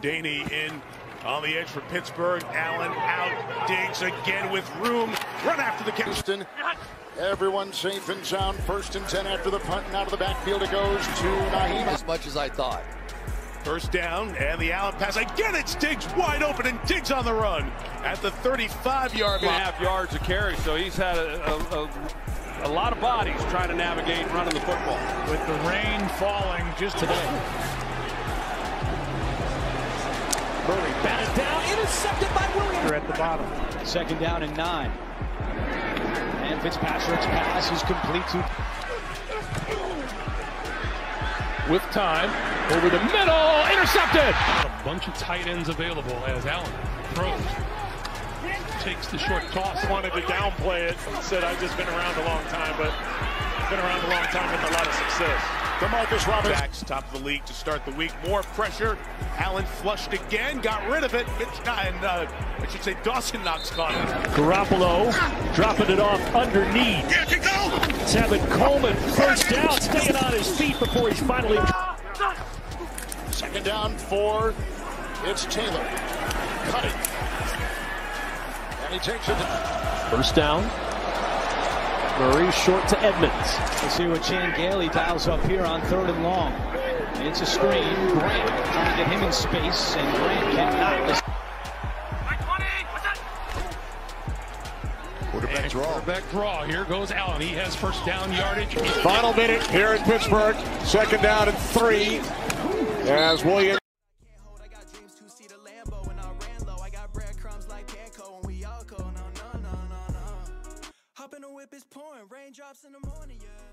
Daney in on the edge for Pittsburgh. Allen out, Diggs again with room. Run after the Kingston. Everyone safe and sound. First and 10 after the punt, and out of the backfield it goes to Nyheim. As much as I thought. First down, and the Allen pass. Again, it's Diggs wide open, and Diggs on the run at the 35-yard line. half yards to carry, so he's had a, a, a, a lot of bodies trying to navigate running the football. With the rain falling just today. Murray batted down, intercepted by Williams. At the bottom. Second down and nine. And Fitzpatrick's pass is complete to with time over the middle, intercepted. A bunch of tight ends available as Allen throws. Takes the short toss. Wanted to downplay it. Said I've just been around a long time, but been around a long time with a lot of success. Demarcus Robinson. Backs top of the league to start the week. More pressure. Allen flushed again, got rid of it. And uh, I should say Dawson Knox caught it. Garoppolo dropping it off underneath. Here you go. Tevin Coleman first down, staying on his feet before he's finally. Second down for it's Taylor. Cutting. And he takes it. First down. Murray short to Edmonds. We'll see what Chan Gailey dials up here on third and long. It's a screen. Grant trying to get him in space, and Grant cannot. Quarterback draw. Quarterback draw. Here goes Allen. He has first down yardage. Final minute here in Pittsburgh. Second down and three. As Williams. Hop in the whip is pouring, raindrops in the morning, yeah.